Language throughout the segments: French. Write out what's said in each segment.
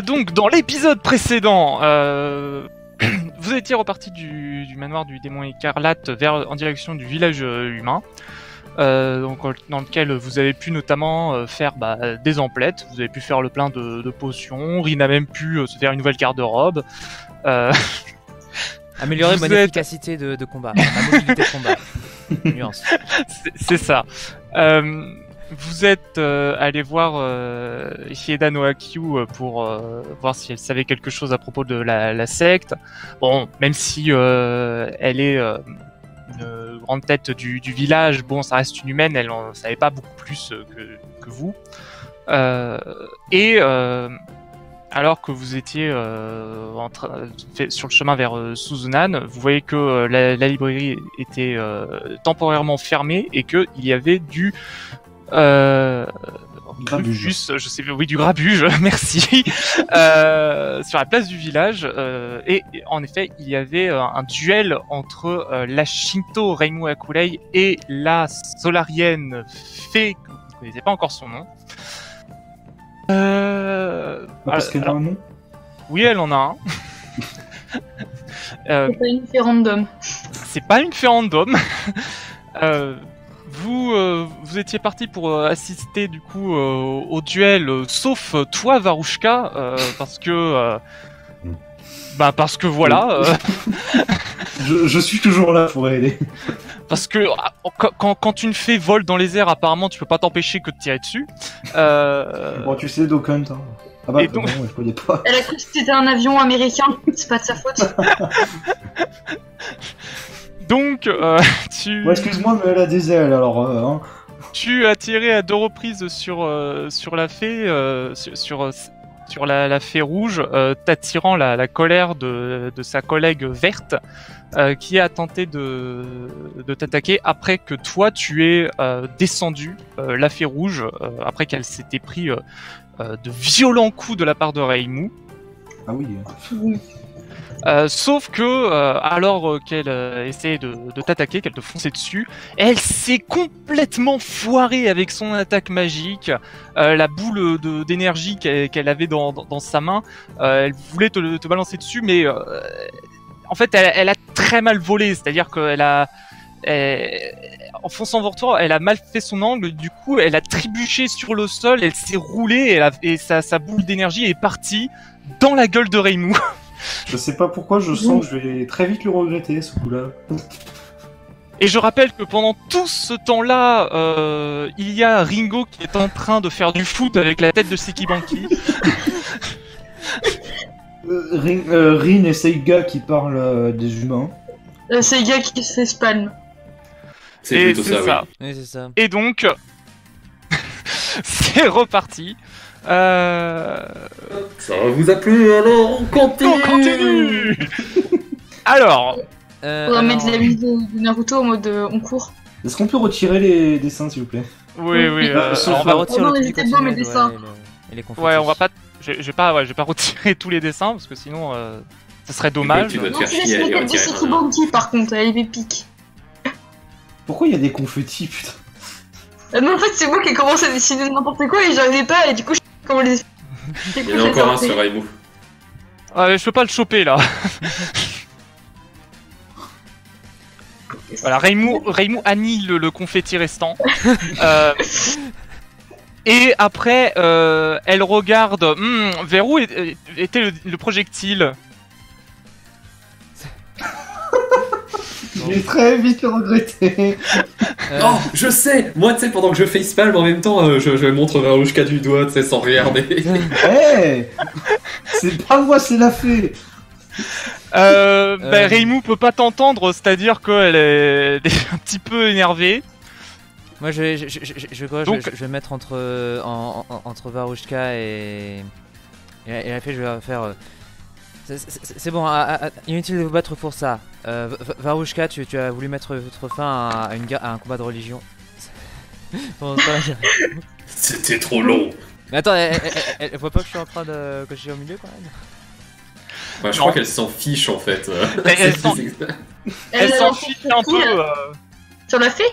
Euh, donc, dans l'épisode précédent, euh, vous étiez reparti du, du manoir du démon écarlate vers, en direction du village euh, humain. euh, donc, dans lequel vous avez pu notamment faire bah, des emplettes, vous avez pu faire le plein de, de potions, Rin a même pu se faire une nouvelle garde-robe. Améliorer Vous mon êtes- efficacité de, de combat, ma mobilité de combat. Nuance. C'est- C'est ça. Euh, vous êtes euh, allé voir euh, Hieda no Akyu euh, pour euh, voir si elle savait quelque chose à propos de la, secte. Bon, même si elle est une grande tête du, village, bon, ça reste une humaine, elle en savait pas beaucoup plus que, vous. Et alors que vous étiez sur le chemin vers Suzunan, vous voyez que la, la librairie était temporairement fermée et qu'il y avait du euh, Grabuge. Rufus, je sais, oui, du grabuge, merci, euh, sur la place du village. euh, et en effet, il y avait euh, un duel entre euh, la Shinto Reimu Akurei et la solarienne fée, que vous ne connaissez pas encore son nom. Euh, Parce qu'elle a un nom oui, elle en a un. Euh, C'est pas une fée random. c'est pas une fée random. Vous, euh, vous étiez parti pour euh, assister du coup euh, au duel, euh, sauf toi, Varouchka, euh, parce que, bah parce que voilà, euh, je, je suis toujours là pour aider. parce que ah, quand, une fée vole dans les airs, apparemment, tu peux pas t'empêcher que de tirer dessus. Euh, Bon, tu sais, Doc Hunt. Hein. Ah bah, Et donc- non, je connais pas. Elle a cru que c'était un avion américain, c'est pas de sa faute. Donc, euh, tu, excuse-moi, mais elle a des ailes, alors. euh, hein. tu as tiré à deux reprises sur euh, sur la fée, euh, sur sur, sur la, la fée rouge, euh, t'attirant la, la colère de, de sa collègue verte, euh, qui a tenté de, de t'attaquer après que toi tu aies euh, descendu euh, la fée rouge, euh, après qu'elle s'était pris euh, euh, de violents coups de la part de Reimu. Ah oui. Euh, sauf que, euh, alors euh, qu'elle essayait de, de t'attaquer, qu'elle te fonçait dessus, elle s'est complètement foirée avec son attaque magique. La boule d'énergie qu'elle avait dans, sa main, elle voulait te, balancer dessus, mais en fait, elle, a très mal volé. C'est-à-dire qu'elle a, elle- en fonçant vers toi, elle a mal fait son angle. Du coup, elle a trébuché sur le sol, elle s'est roulée, elle et sa, sa boule d'énergie est partie dans la gueule de Reimu. Je sais pas pourquoi, je sens que je vais très vite le regretter, ce coup-là. Et je rappelle que pendant tout ce temps-là, euh, il y a Ringo qui est en train de faire du foot avec la tête de Sekibanki. Euh, Rin, euh, Rin et Seiga qui parlent euh, des humains. Euh, gars qui se fait spalm. C'est Et plutôt ça, ça. oui. Ça. Et donc, c'est reparti. Euh... Ça vous a plu, alors on continue On continue Alors, Euh, Faudra alors, mettre la musique de Naruto en mode euh, on court. Est-ce qu'on peut retirer les dessins, s'il vous plaît? Oui, oui, euh, on on va va, retirer Oh non, le ils truc étaient du beaux, mes continuel, dessins. ouais, et le- et les confettis. ouais, on va pas, je, vais pas, ouais, pas retirer tous les dessins parce que sinon, euh, ça serait dommage. Tu dois te Non, faire tu laisses les par contre, elle est épique. Pourquoi il y a des confettis, putain? Euh, mais en fait, c'est moi qui ai commencé à dessiner n'importe quoi et j'arrivais pas et du coup, comment les. Il y en a encore un sur Raimu. Ah, mais je peux pas le choper là. Voilà, Reimu, Reimu annihile le, le confetti restant. Euh, et après, euh, elle regarde hmm, vers où était le, le projectile. Vais très vite le regretter. Euh, Oh, je sais Moi, tu sais, pendant que je facepalm, en même temps, euh, je, je montre vers Louchka du doigt, tu sais, sans regarder. Hé C'est pas moi, c'est la fée Euh, bah, Euh. Reimu peut pas t'entendre, c'est-à-dire qu'elle est, elle est un petit peu énervée. Moi, je vais, je, je, je, je, quoi, je Donc- vais- je vais mettre entre, en, en- entre Varouchka et. Et, et la fée, je vais faire. Euh, c'est- bon, ah, ah, ah, inutile de vous battre pour ça. Euh, Va- Va- Varouchka, tu, tu as voulu mettre votre fin à, à une guerre- à un combat de religion. C'était trop long. Mais attends, elle, elle- elle- elle voit pas que je suis en train de. que je suis au milieu quand même Ouais, je Non. crois qu'elle s'en fiche, en fait. euh. Elle- s'en- fiche un peu. là euh, Sur la fée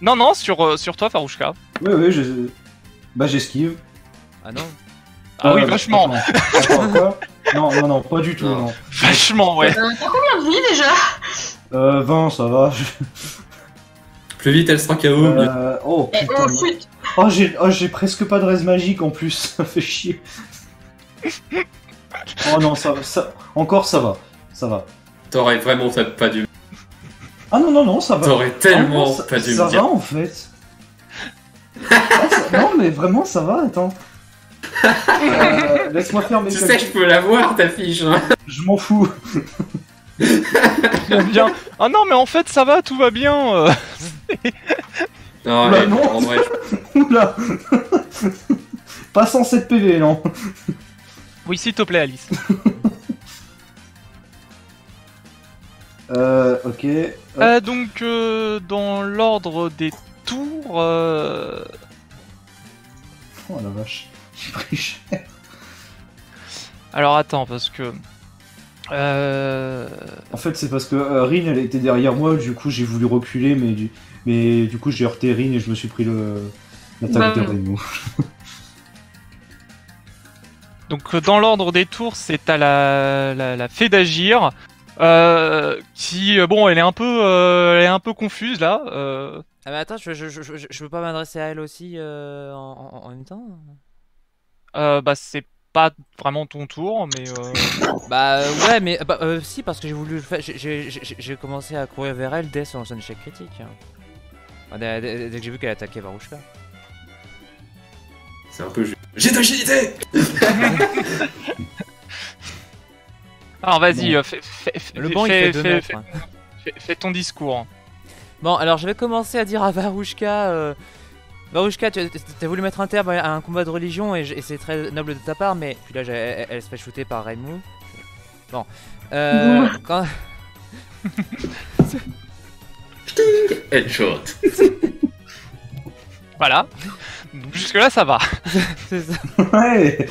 Non, non, sur, euh, sur toi, Farouchka. Oui, oui, je... Bah, j'esquive. Ah non Ah oui, Euh, vachement. Attends, attends, quoi Non, non, non, pas du tout, Non. non. Vachement, ouais. Euh, T'as combien de vie déjà Euh, 20, ça va. Plus vite elle sera KO, mieux. Euh, oh Eh, putain. oh, Oh, j'ai oh, j'ai presque pas de raise magique en plus, ça fait chier. Oh non, ça, ça, encore ça va, ça va. T'aurais vraiment t'as pas dû. Ah non, non, non, ça va. T'aurais tellement Ah, ça, pas dû ça me dire. va en fait. Ah, ça- non, mais vraiment, ça va, attends. Euh, Laisse-moi faire mes Tu sais, je peux la voir ta fiche. Hein. Je m'en fous. Bien, bien. Ah non, mais en fait, ça va, tout va bien. euh. Non, mais non. en vrai, je- Oula Pas 107 PV, non. Oui, s'il te plaît, Alice. Euh, ok. Euh, donc, euh, dans l'ordre des tours, euh, Oh la vache. J'ai pris cher. alors attends, parce que euh, En fait, c'est parce que euh, Rin, elle était derrière moi, du coup, j'ai voulu reculer, mais du, mais du coup, j'ai heurté Rin et je me suis pris le l'attaque Bah, de donc euh, dans l'ordre des tours, c'est à la, la, la fée d'agir. Euh, qui bon elle est un peu euh, elle est un peu confuse là euh, Ah mais attends, je, je, je, je, je peux pas m'adresser à elle aussi euh, en, en- en même temps? Euh, bah c'est pas vraiment ton tour mais euh, Bah euh, ouais, mais bah, euh, si, parce que j'ai voulu le faire. j'ai- J'ai j'ai- j'ai commencé à courir vers elle dès son, son échec critique. hein. Enfin, dès, dès- dès que j'ai vu qu'elle attaquait Varouchka. c'est un peu juste. J'ai d'agilité alors vas-y Bon. euh, fais, fais- fais- Le banc il fait 2 fais- mètres. fais- hein. fais- fais ton discours Bon, alors je vais commencer à dire à Varouchka. Varouchka, tu as voulu mettre un terme à un combat de religion et, c'est très noble de ta part, mais. Puis là, j'ai- elle, elle se fait shooter par Raimou. Bon. Euh, quand... Headshot. voilà donc jusque là ça va c'est ça. Ouais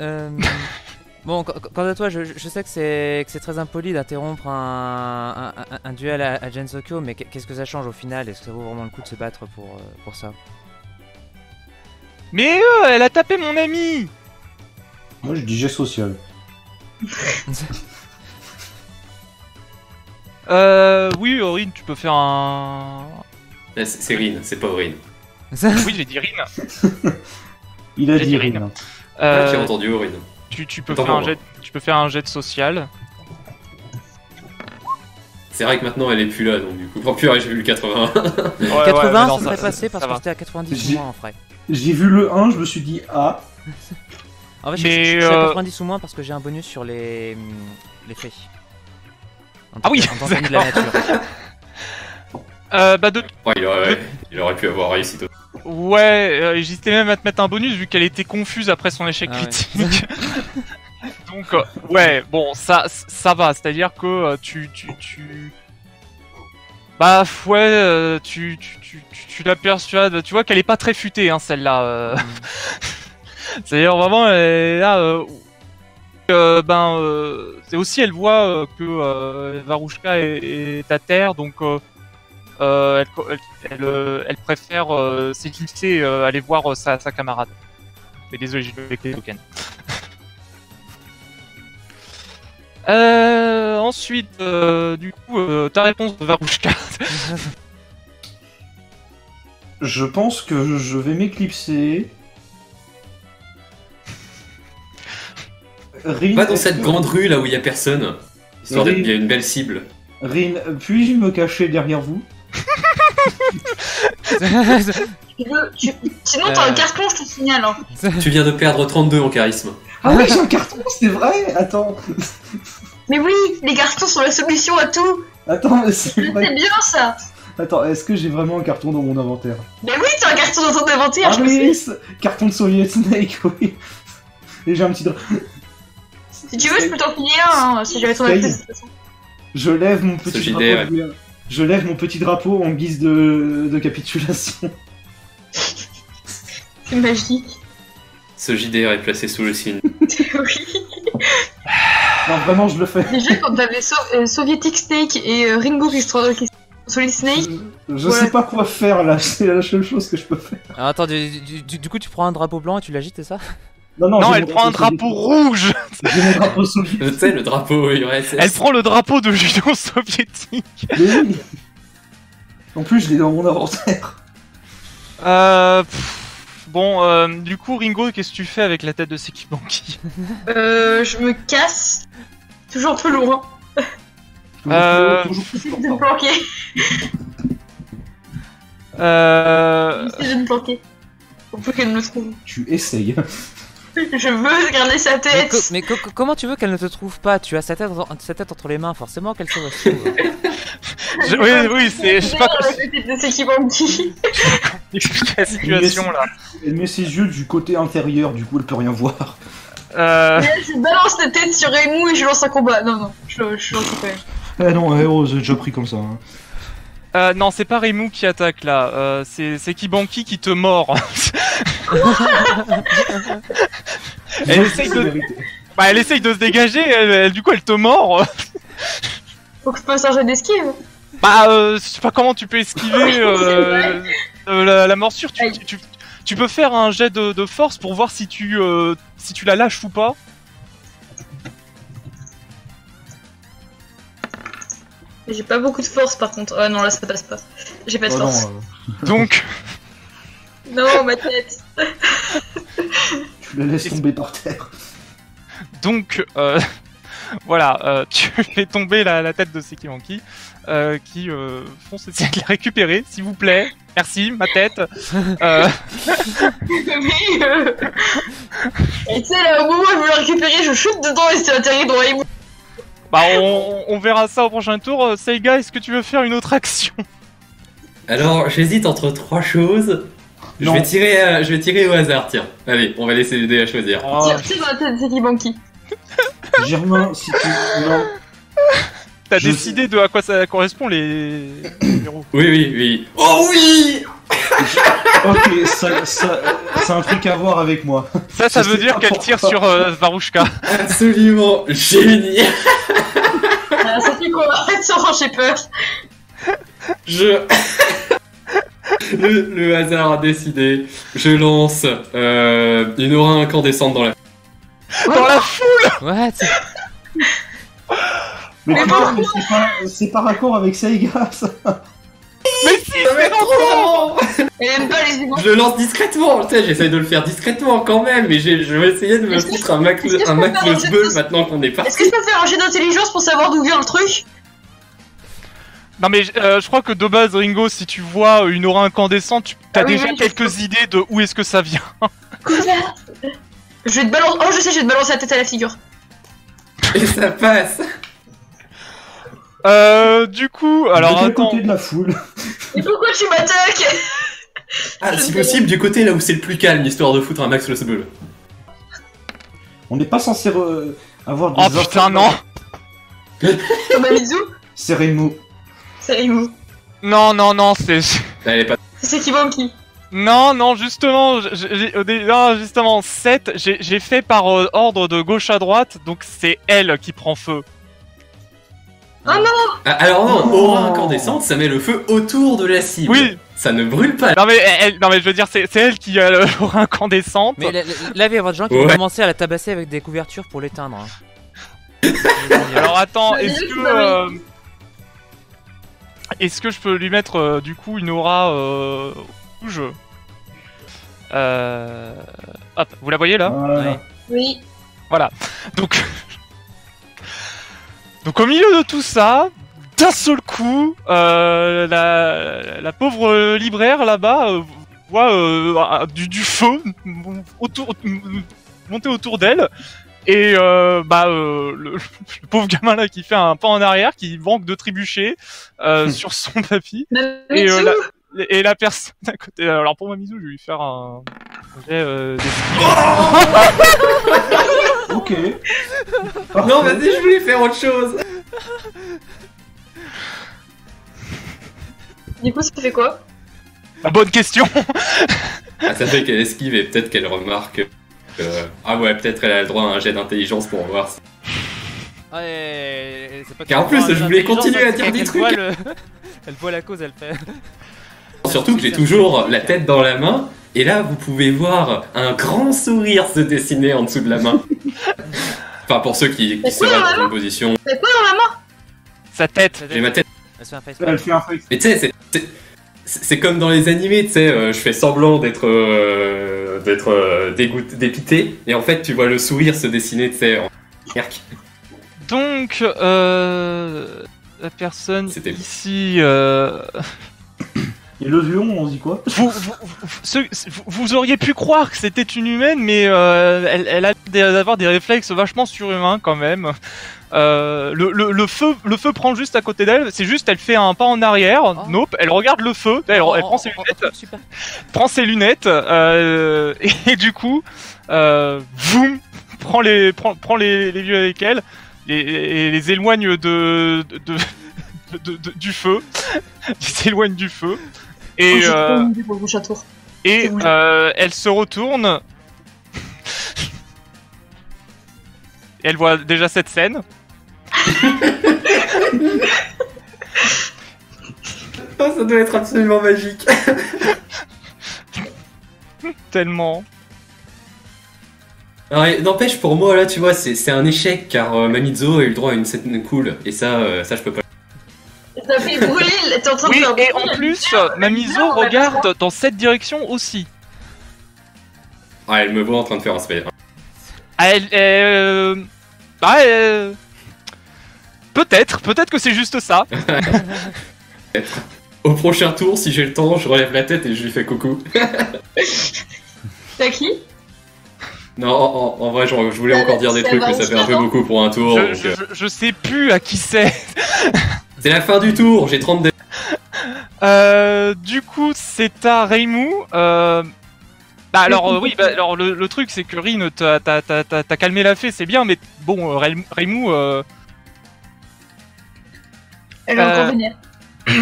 Euh, Bon, qu- qu- quant à toi, je, je sais que c'est que c'est très impoli d'interrompre un, un, un- un duel à, à mais qu'est- qu'est-ce que ça change au final? Est-ce que ça vaut vraiment le coup de se battre pour, euh, pour ça? Mais euh, elle a tapé mon ami Moi, je dis jet social. euh, oui Aurine tu peux faire un Là, C'est Rin, c'est pas Rin. oui j'ai dit Rin Il a dit dit Rin. Rin. Ah, Euh, j'ai entendu Rin. Tu, tu peux faire un jet tu peux faire un jet social C'est vrai que maintenant elle est plus là, donc du coup. Oh purée, j'ai vu le 80. Ouais, ouais, 80, mais non, ça serait passé parce ça que c'était à 90 J'ai- ou moins en frais. J'ai vu le 1, je me suis dit ah. En fait, je- Mais, je, je suis à euh, 90 ou moins parce que j'ai un bonus sur les, hum, les. En Ah oui, en de la nature. Euh, bah de Oh, il, aurait, il aurait pu avoir réussi. toi. Ouais, euh, j'hésitais même à te mettre un bonus vu qu'elle était confuse après son échec Ah ouais. critique. Donc, euh, ouais, bon, ça, ça va. C'est-à-dire que euh, tu, tu, tu, bah ouais, euh, tu, tu, tu, tu, la persuades. Tu vois qu'elle est pas très futée, hein, celle-là. euh. C'est-à-dire vraiment, elle est là. euh, ben, euh, c'est aussi, elle voit euh, que Varouchka est, est à terre, donc. Euh, euh, elle, co- elle, elle, elle préfère euh, s'éclipser, euh, aller voir euh, sa, sa camarade. Mais désolé, j'ai joué avec les tokens. euh, ensuite, euh, du coup, euh, ta réponse de Varouchka. Je pense que je vais m'éclipser. Rin, Va dans cette que- grande rue là où il y a personne. Histoire d'être bien une belle cible. Rin, puis-je me cacher derrière vous? Tu veux- tu- Sinon, t'as Euh. un carton, je te signale. Hein. Tu viens de perdre 32 en charisme. Ah oui, j'ai un carton, c'est vrai Attends, Mais oui, les cartons sont la solution à tout. attends, mais c'est C'est vrai. bien ça. Attends, est-ce que j'ai vraiment un carton dans mon inventaire? Mais oui, t'as un carton dans ton inventaire, Ah je oui, sais. c'est- carton de Soviet Snake, oui. Et j'ai un petit... dra- Si tu veux, je peux t'en filer un, hein, si j'avais ton Sky. accès de toute façon. Je lève mon petit drapeau. Je lève mon petit drapeau en guise de, de capitulation. C'est magique. Ce JDR est placé sous le signe. oui. Non, vraiment, je le fais. Déjà, quand t'avais so euh, Sovietic Snake et euh, Ringo qui Solid Snake Je, je sais pas quoi faire là, c'est la seule chose que je peux faire. Alors, attends, du, du- du- du coup, tu prends un drapeau blanc et tu l'agites, c'est ça? Non, non, Non, elle prend un drapeau rouge J'ai mon drapeau solide. Tu sais, le drapeau URSS. Elle prend le drapeau de l'Union soviétique Mais oui. En plus, je l'ai dans mon inventaire. Euh... pff, Bon, euh, du coup, Ringo, qu'est-ce que tu fais avec la tête de Seki Banki Euh, je me casse. Toujours un peu loin. Euh, Toujours plus J'essaie de me planquer. Euh... J'essaie de me planquer. Pour peu qu'elle me trouve. Tu essayes. Je veux garder sa Mais, tête. co- mais co- co- comment tu veux qu'elle ne te trouve pas? Tu as sa tête, en- sa tête entre les mains, forcément qu'elle se retrouve. je- Oui, oui, c'est... Je sais pas comment Avec la situation, là. Elle met ses yeux du côté intérieur, du coup, elle peut rien voir. Euh... Là, je balance la tête sur Reimu et je lance un combat. Non, non, je, je lance quand même. Eh non, eh, oh, j'ai déjà pris comme ça. hein. Euh, non, c'est pas Reimu qui attaque là, euh, c'est Seki Banki qui te mord. Elle essaye de- bah, elle essaye de se dégager, elle, elle- du coup elle te mord. Faut que je fasse un jet d'esquive. Bah, euh, je sais pas comment tu peux esquiver euh, euh, la, la morsure. Tu, tu, tu- tu peux faire un jet de, de force pour voir si tu, euh, si tu la lâches ou pas. J'ai pas beaucoup de force par contre. Ah non, là ça passe pas. J'ai pas de Oh non, force. euh, Donc, Non, ma tête. tu la laisses tomber par terre. donc, euh, voilà, euh, tu fais tomber la, la tête de Seki Banki, euh, qui euh, fonce essayer de la récupérer, s'il vous plaît. Merci, ma tête. Euh, Mais euh... Et tu sais, là, au moment où je veux la récupérer, je chute dedans et c'est atterri dans Reimu. Bah, on, on verra ça au prochain tour. Euh, Seiga, est-ce que tu veux faire une autre action Alors, j'hésite entre trois choses. Je Non. vais, tirer, euh, je vais tirer au hasard, tiens. Allez, on va laisser les dés à choisir. Oh, Tire, tire dans la tête de Seki Banki. Germain, si tu. Non. T'as Je- décidé de à quoi ça correspond les numéros Oui, oui, oui. Oh oui Ok, ça, ça, c'est un truc à voir avec moi. Ça, ça Je veut dire qu'elle tire sur euh, Varouchka. Absolument génial Ah, ça fait quoi? Arrête ça, j'ai peur. Je... le, le hasard a décidé. Je lance euh, une aura incandescente dans la... Dans la foule What? Mais, Mais c'est pas, c'est par accord avec Saiga, ça. Mais si, c'est l'enfant Elle aime pas les humains. Je le lance discrètement, tu sais, j'essaye de le faire discrètement quand même, mais j'ai- je vais essayer de me Est-ce foutre un max, est-ce de de- maintenant qu'on est Est-ce parti. que je peux faire un jet d'intelligence pour savoir d'où vient le truc? Non mais euh, je crois que de base, Ringo, si tu vois une aura incandescente, tu as Ah oui, déjà oui, quelques idées de où est-ce que ça vient. Je vais te balancer. Oh, je sais, je vais te balancer la tête à la figure. Et ça passe Euh, du coup, alors de quel attends. côté de la foule Et pourquoi tu m'attaques Ah, si possible, du côté là où c'est le plus calme, histoire de foutre un max le buzz. On n'est pas censé re- avoir des. Oh putain, non C'est Reimu. C'est Reimu. Non, non, non, c'est... Elle est pas... C'est qui Banki. Non, non, justement, j'ai- j'ai- au dé- non, justement, 7, j'ai j'ai fait par euh, ordre de gauche à droite, donc c'est elle qui prend feu. Ah, alors non, Oh. aura incandescente, ça met le feu autour de la cible. Oui, Ça ne brûle pas. non mais, elle, non mais je veux dire, c'est c'est elle qui a l'aura incandescente. Mais là, il va y avoir des gens qui Ouais. vont commencer à la tabasser avec des couvertures pour l'éteindre. hein. Alors attends, est-ce que... euh, Est-ce que je peux lui mettre euh, du coup une aura euh, rouge? Euh... Hop, vous la voyez là? Voilà. Oui. Donc... Donc au milieu de tout ça, d'un seul coup, euh, la, la pauvre libraire là-bas euh, voit euh, du, du feu autour, monter autour d'elle. Et euh, bah euh, le, le pauvre gamin là qui fait un pas en arrière, qui manque de trébucher euh, sur son tapis. Et, euh, la, et la personne à côté. Alors pour Mamizou, je vais lui faire un, euh, d'esquive. Ok. Non, vas-y, je voulais faire autre chose. Du coup, ça fait quoi? Ah, Bonne question. Ah, ça fait qu'elle esquive et peut-être qu'elle remarque que... Ah ouais, peut-être elle a le droit à un jet d'intelligence pour voir si... Ouais, c'est pas Car en plus, je voulais continuer à dire des trucs. voit le- Elle voit la cause, elle fait. Surtout que j'ai toujours la tête dans la main, et là vous pouvez voir un grand sourire se dessiner en dessous de la main. Enfin, pour ceux qui, qui seraient dans maman une position, C'est quoi dans la main Sa tête. j'ai ma tête. Elle fait un face Elle fait un face. Mais tu sais, c'est- comme dans les animés, tu sais, euh, je fais semblant d'être euh, d'être euh, dégoûté, dépité, et en fait tu vois le sourire se dessiner, tu sais, en Merc. Donc, euh, la personne ici, euh, Et le violon, on dit quoi vous, vous, vous, ce- vous- vous auriez pu croire que c'était une humaine, mais euh, elle, elle a des- d'avoir des réflexes vachement surhumains quand même. Euh, le, le, le feu, le feu prend juste à côté d'elle. C'est juste, elle fait un pas en arrière. Oh. Nope. Elle regarde le feu. Elle, elle prend ses lunettes. Super. prend ses lunettes euh, et, du coup, euh, boum, prend les prend, prend les, les vieux avec elle les, et les éloigne de, de, de- de- de- du feu, les éloigne du feu et Oh, euh, pour le tour. et euh, elle se retourne. Et elle voit déjà cette scène. Ah, ça doit être absolument magique. Tellement. Alors, et N'empêche, pour moi, là, tu vois, c'est c'est un échec, car euh, Mamizo a eu le droit à une scène cool, et ça, euh, ça je peux pas. T'as fait brûler, t'es en train Oui, de faire et en plus, Mamizo va regarde dans cette direction aussi. Ah, elle me voit en train de faire un spell. Ah, Elle, euh, bah, euh, peut-être, peut-être que c'est juste ça. Au prochain tour, si j'ai le temps, je relève la tête et je lui fais coucou. T'as qui? Non, en, vrai, genre, je voulais Ça encore dire des ça trucs, mais ça fait un peu beaucoup pour un tour. Je, donc, je, euh, je- je sais plus à qui c'est. C'est la fin du tour, j'ai 30 dés. Euh, du coup, c'est à Reimu. Euh... Bah alors euh, oui, bah, alors le, le truc c'est que Rin t'as calmé la fée, c'est bien, mais bon, euh, Reimu, euh, Elle Euh, encore vénère. je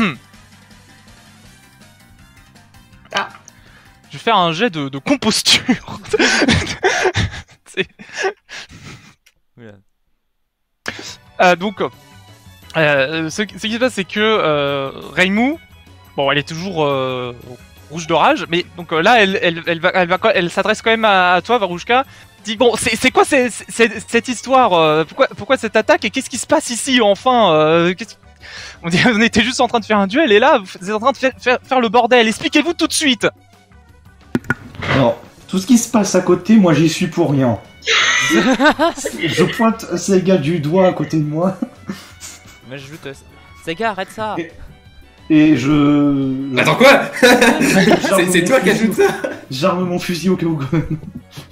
vais faire un jet de, de composture. Euh, donc, euh, ce, qui- ce qui se passe, c'est que euh, Reimu, bon, elle est toujours euh, rouge de rage, mais donc euh, là, elle, elle, elle va, elle, va, elle s'adresse quand même à, à toi, Varouchka. Dit bon, c'est quoi cette histoire euh, Pourquoi, pourquoi cette attaque et qu'est-ce qui se passe ici enfin euh, on, dit- on était juste en train de faire un duel et là, vous êtes en train de faire, faire, faire le bordel. Expliquez-vous tout de suite. Alors, tout ce qui se passe à côté, moi j'y suis pour rien. je pointe Sega du doigt à côté de moi Moi je joue Sega, arrête ça Et- et je. Attends, quoi C'est toi qui ajoutes ça J'arme mon fusil au cas où.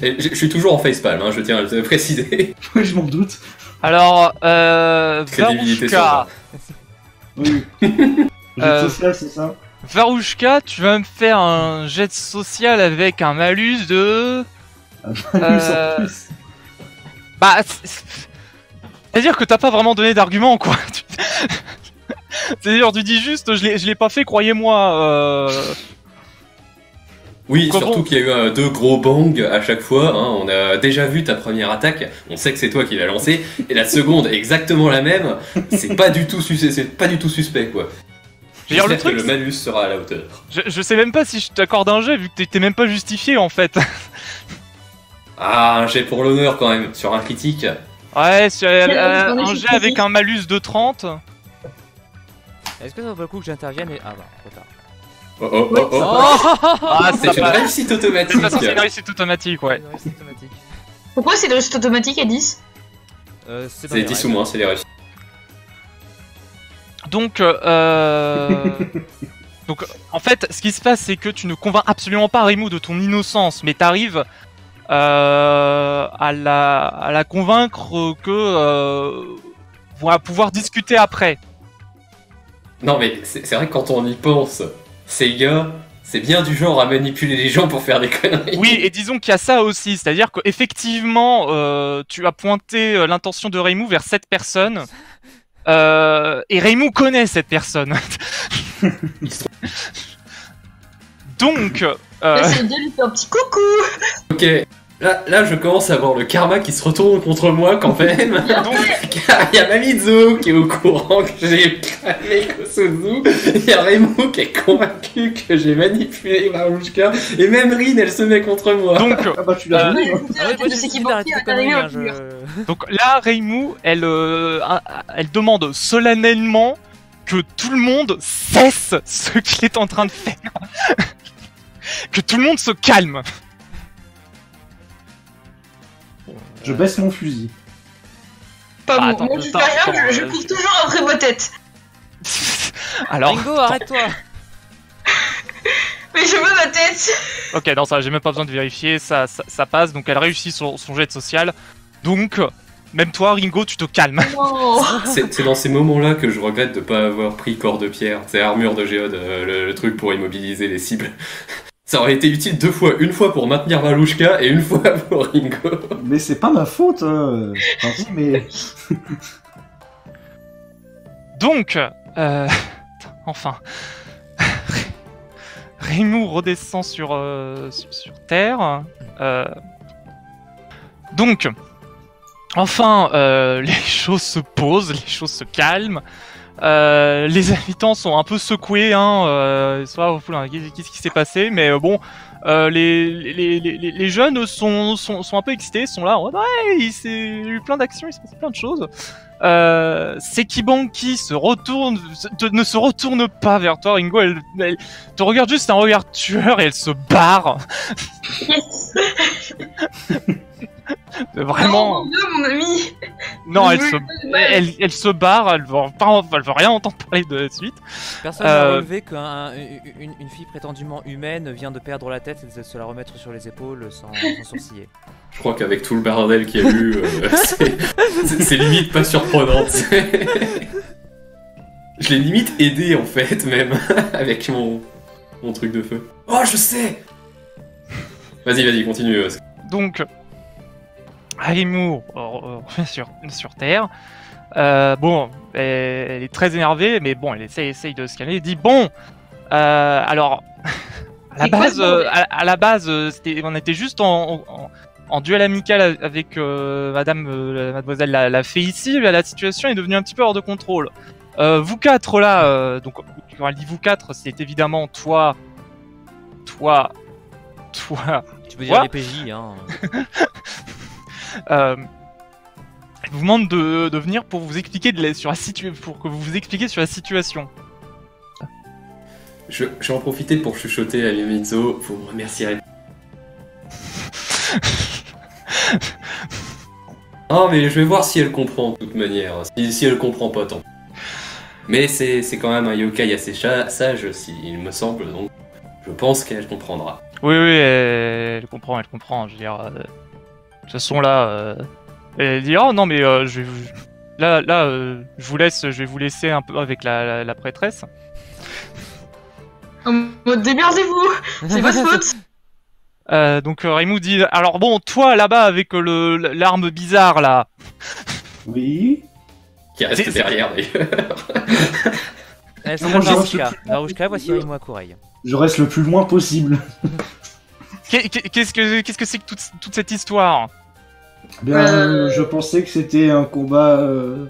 Et Je je suis toujours en facepalm, hein, je tiens à le préciser. Oui, je m'en doute. Alors, euh, Varouchka, Oui. Jet Euh, social, c'est ça Varouchka, tu vas me faire un jet social avec un malus de. Malus euh, en plus. Bah, c'est- c'est-à-dire que t'as pas vraiment donné d'argument, quoi. C'est-à-dire, tu dis juste, je l'ai, pas fait, croyez-moi. Euh... Oui, Comment surtout qu'il y a eu euh, deux gros bangs à chaque fois. hein. On a déjà vu ta première attaque, on sait que c'est toi qui l'as lancée, et la seconde exactement la même. C'est pas du tout c'est pas du tout suspect quoi. Je veux dire, le J'espère truc, que le malus sera à la hauteur. je, je sais même pas si je t'accorde un jet, vu que t'es même pas justifié, en fait. Ah, un jet pour l'honneur quand même sur un critique. Ouais, sur, euh, Quel euh, un je jet avec un malus de 30. Est-ce que ça vaut le coup que j'intervienne et... Ah bah, trop tard. Oh oh oh oh. Oh Ah, C'est une réussite De automatique. toute façon, c'est une réussite automatique, ouais. Une réussite automatique. Pourquoi c'est de réussite automatique à 10 Euh, c'est dans C'est les 10 ou moins, c'est les réussites. Donc, euh... Donc, en fait, ce qui se passe, c'est que tu ne convaincs absolument pas Reimu de ton innocence, mais t'arrives euh, à, la, à la convaincre que euh, on va pouvoir discuter après. Non mais c'est c'est vrai que quand on y pense, ces gars, c'est bien du genre à manipuler les gens pour faire des conneries. Oui, et disons qu'il y a ça aussi, c'est-à-dire qu'effectivement, euh, tu as pointé euh, l'intention de Reimu vers cette personne, euh, et Reimu connaît cette personne. Donc, euh, Essayez de lui faire un petit coucou Ok, Là, là, je commence à voir le karma qui se retourne contre moi quand même. Donc, Car il y a Mamizo qui est au courant que j'ai cramé Kosuzu. Il y a Remo qui est convaincu que j'ai manipulé Marushka. Et même Rin, elle se met contre moi. donc, Ah bah tu l'as Euh, donné, hein. Hein, je- donc là, Reimu, elle, euh, elle demande solennellement que tout le monde cesse ce qu'il est en train de faire. que tout le monde se calme. Je baisse mon fusil. Pas Bah, bon. attends, je, je euh, cours toujours après ma tête. Alors, Ringo, arrête-toi Mais je veux ma tête. ok, non, ça, j'ai même pas besoin de vérifier, ça, ça, ça passe, donc elle réussit son, son jet de social. Donc, même toi, Ringo, tu te calmes. Non. C'est c'est dans ces moments-là que je regrette de pas avoir pris corps de pierre. C'est armure de géode, euh, le, le truc pour immobiliser les cibles. Ça aurait été utile deux fois, une fois pour maintenir Marushka et une fois pour Ringo. Mais c'est pas ma faute. Hein. Mais Donc, euh, enfin, Reimu redescend sur, euh, sur, sur Terre. Euh, donc, enfin, euh, les choses se posent, les choses se calment. Euh, les habitants sont un peu secoués, hein, euh, soit, oula, qu'est-ce qui s'est passé, mais euh, bon, euh, les, les, les, les- jeunes sont, sont, sont un peu excités, sont là, ouais, il s'est il a eu plein d'actions, il s'est passé plein de choses. Euh, Sekibanki se retourne, ne se retourne pas vers toi, Ringo. Elle, elle te regarde juste un regard tueur et elle se barre. Vraiment, Non, mon Dieu, mon ami. non, elle se, elle, elle se barre. Elle veut pas, elle veut rien entendre parler de suite. Personne n'a Euh, relevé qu'une une fille prétendument humaine vient de perdre la tête et de se la remettre sur les épaules sans, sans sourciller. Je crois qu'avec tout le bordel qu'il y a eu, euh, c'est- limite pas surprenant. Je l'ai limite aidé en fait, même, avec mon, mon truc de feu. Oh, je sais Vas-y, vas-y, continue. euh, Revient sur, sur Terre. Euh, bon, elle, elle est très énervée, mais bon, elle essaye, essaye de se calmer. Elle dit bon, euh, alors, à la quoi base, euh, à, à la base, c'était, on était juste en, en, en duel amical avec euh, Madame, euh, Mademoiselle la, la fée ici. mais La situation est devenue un petit peu hors de contrôle. Euh, vous quatre là, euh, donc quand elle dit vous quatre, c'est évidemment toi, toi, toi, Tu peux dire les PJ, hein. Euh, elle vous demande de, de venir pour vous expliquer de la, sur la situ- pour que vous vous expliquiez sur la situation. Je, je vais en profiter pour chuchoter à Mimizo, vous me remercierez. Ah, mais je vais voir si elle comprend de toute manière. Si, si elle comprend pas, tant. Mais c'est quand même un yokai assez sage, si, il me semble, donc je pense qu'elle comprendra. Oui, oui, elle, comprend, elle comprend. Je veux dire, euh, toute façon là, euh, elle dit oh non mais euh, je vais vous- là là euh, je vous laisse, je vais vous laisser un peu avec la, la, la prêtresse. En mode démerdez-vous. C'est votre faute. Euh, donc Raimou dit alors bon toi là-bas avec le l'arme bizarre là. oui. Qui reste C'est- derrière d'ailleurs. Voici Rimo Akureil. Je reste le plus loin possible. Qu'est- Qu'est-ce que qu'est-ce que c'est que toute, toute cette histoire? Bien, Euh. je pensais que c'était un combat euh,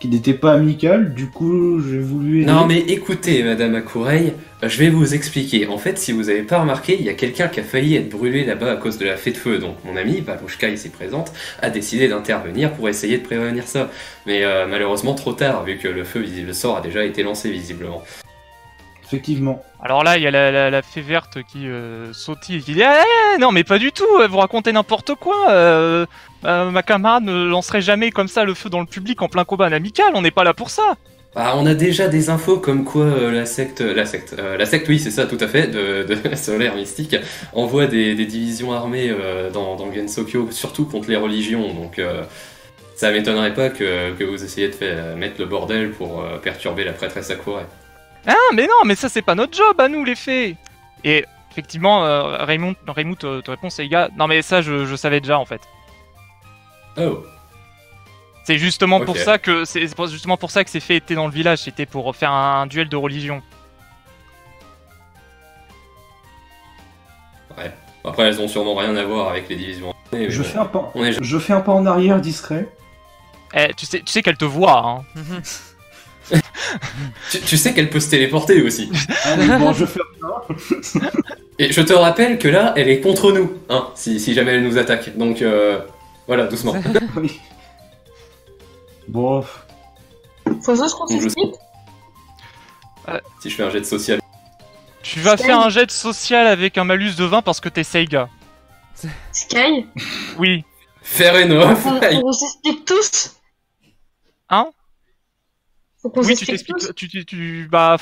qui n'était pas amical. Du coup, j'ai voulu. aider. Non mais écoutez, Madame Akurei, euh, je vais vous expliquer. En fait, si vous avez pas remarqué, il y a quelqu'un qui a failli être brûlé là-bas à cause de la fée de feu. Donc mon ami, Babushka ici présente, a décidé d'intervenir pour essayer de prévenir ça. Mais euh, malheureusement trop tard, vu que le feu visible, le sort a déjà été lancé visiblement. Effectivement. Alors là, il y a la, la, la fée verte qui euh, sautille et qui dit ah, non mais pas du tout, vous racontez n'importe quoi. euh, euh, ma camarade ne lancerait jamais comme ça le feu dans le public en plein combat amical. On n'est pas là pour ça. Ah, on a déjà des infos comme quoi euh, la secte, la secte, euh, la secte, oui, c'est ça, tout à fait, de, de solaire mystique, envoie des, des divisions armées euh, dans, dans Gensokyo, surtout contre les religions. Donc, euh, ça m'étonnerait pas que, que vous essayiez de faire, mettre le bordel pour euh, perturber la prêtresse Akure. Ah mais non, mais ça c'est pas notre job à nous les fées. Et effectivement, euh, Raymond, Raymond te, te répond c'est les gars. Non mais ça je, je savais déjà en fait. Oh, C'est justement pour ça que c'est justement pour ça que ces fées étaient dans le village. C'était pour faire un, duel de religion. Après, elles ont sûrement rien à voir avec les divisions mais Je bon, fais un pas, On est je fais un pas en arrière discret. Eh, tu sais, tu sais qu'elle te voit, hein. tu, tu sais qu'elle peut se téléporter aussi. Allez, bon, je fais. Et je te rappelle que là, elle est contre nous, hein, si, si jamais elle nous attaque. Donc euh, voilà, doucement. Oui. Bon, Faut juste qu'on s'explique. si je fais un jet de social. Tu vas Sky. faire un jet de social avec un malus de 20 parce que t'es Seiga. Sky, Oui. Fair enough. on, on s'explique tous. Hein? Faut Oui, tu t'expliques. Tu, tu, tu, bah.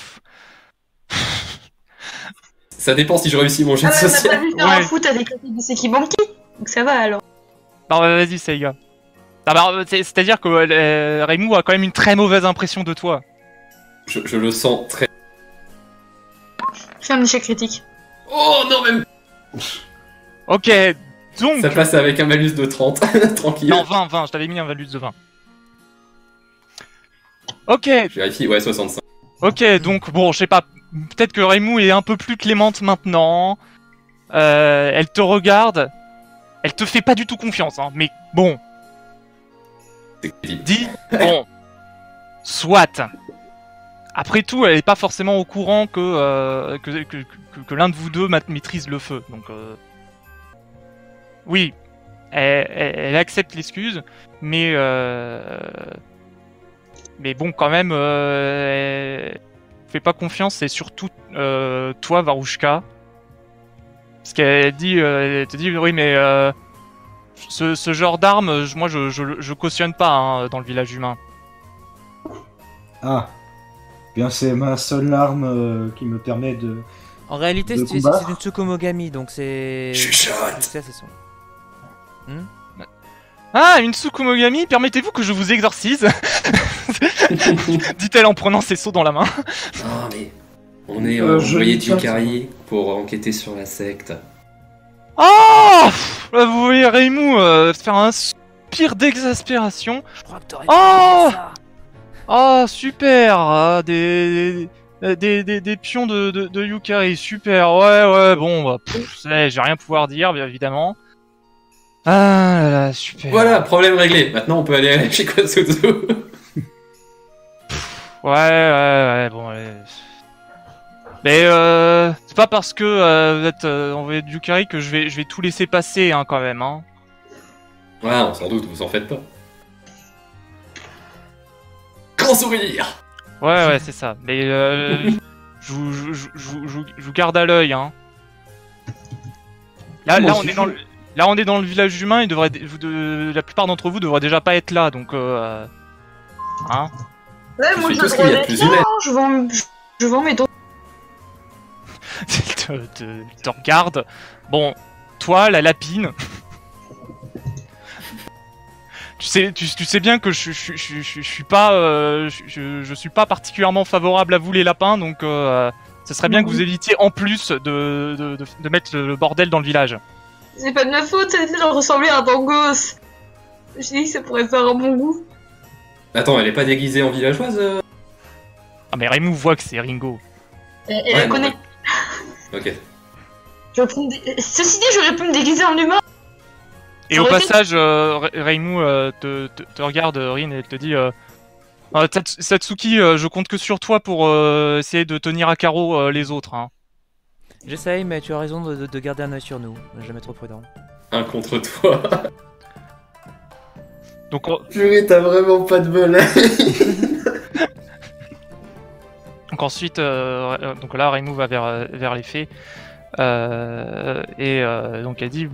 Ça dépend si je réussis mon jet Ah de ouais, on social. pas vu faire un Ouais. foot avec de Seki Banki. Donc ça va alors. Bah, vas-y, Seiga. Ah bah, c'est- C'est-à-dire que euh, Reimu a quand même une très mauvaise impression de toi. Je, je le sens très. Fais un échec critique. Oh non, même Ok, donc. Ça passe avec un malus de 30. Tranquille. Non, 20, 20, je t'avais mis un malus de 20. Ok, Je vérifie, ouais, 65. ok, donc bon, je sais pas, peut-être que Reimu est un peu plus clémente maintenant. Euh, elle te regarde, elle te fait pas du tout confiance, hein, mais bon, dis, bon, soit. Après tout, elle est pas forcément au courant que, euh, que, que, que- que l'un de vous deux ma- maîtrise le feu, donc euh, oui, elle, elle- elle accepte l'excuse, mais euh, mais bon, quand même, euh, fait pas confiance, c'est surtout euh, toi, Varouchka, parce qu'elle dit, euh, elle te dit, oui, mais euh, ce, ce genre d'arme, moi, je, je, je cautionne pas hein, dans le village humain. ah. Bien, c'est ma seule arme euh, qui me permet de. En réalité, c'est une Tsukumogami, donc c'est. Chuchote. C'est c'est son. Ah, une Tsukumogami, permettez-vous que je vous exorcise Dit-elle en prenant ses seaux dans la main. Ah, mais. On est Euh, envoyé du carrier pour enquêter sur la secte. Oh là, Vous voyez Reimu euh, faire un soupir d'exaspération. Je crois que t'aurais Oh. Oh, super ah, des, des, des, des pions de, de, de Yukari, super. Ouais, ouais, bon, bah, j'ai rien à pouvoir dire, bien évidemment. Ah là là, super. Voilà, problème réglé. Maintenant, on peut aller chez Kwasuzu. Ouais, ouais, ouais, bon, allez. Mais euh, c'est pas parce que euh, vous êtes euh, envoyé de Yukari que je vais, je vais tout laisser passer, hein, quand même, hein. Ouais, on s'en doute, vous en faites pas. Grand sourire Ouais, ouais, c'est ça. Mais euh, je, vous- je, je, je, vous- je vous- je vous garde à l'œil, hein. Là, là, on est dans le, là, on est dans le village humain. Il devrait, vous de, la plupart d'entre vous devraient déjà pas être là, donc, euh, hein. Ouais, Je moi je tout ce qu'il y a de devrais plus être là, humain. hein, Je vends, je, je vends mes dons. Il te, te- te regarde. Bon, toi, la lapine. Tu sais, tu, tu sais bien que je, je, je, je, je suis pas, euh, je, je, je suis pas particulièrement favorable à vous les lapins, donc euh, ce serait bien que vous évitiez en plus de, de, de, de mettre le bordel dans le village. C'est pas de ma faute, de ressembler à un tangos. J'ai dit que ça pourrait faire un bon goût. Attends, elle est pas déguisée en villageoise euh Ah mais Reimu voit que c'est Ringo. Et, et Ouais, elle non, connaît. Ok. Je Ceci dit, j'aurais pu me déguiser en humain. Et Ça au été- passage, euh, Re- Reimu euh, te, te, te regarde, euh, Rin, et elle te dit euh, Satsuki, euh, je compte que sur toi pour euh, essayer de tenir à carreau euh, les autres. Hein. J'essaye, mais tu as raison de, de- de garder un œil sur nous. Jamais trop prudent. Un contre toi. Donc, euh, Purée, t'as vraiment pas de bol. donc ensuite, euh, euh, donc là, Reimu va vers, euh, vers les fées. Euh, et euh, donc elle dit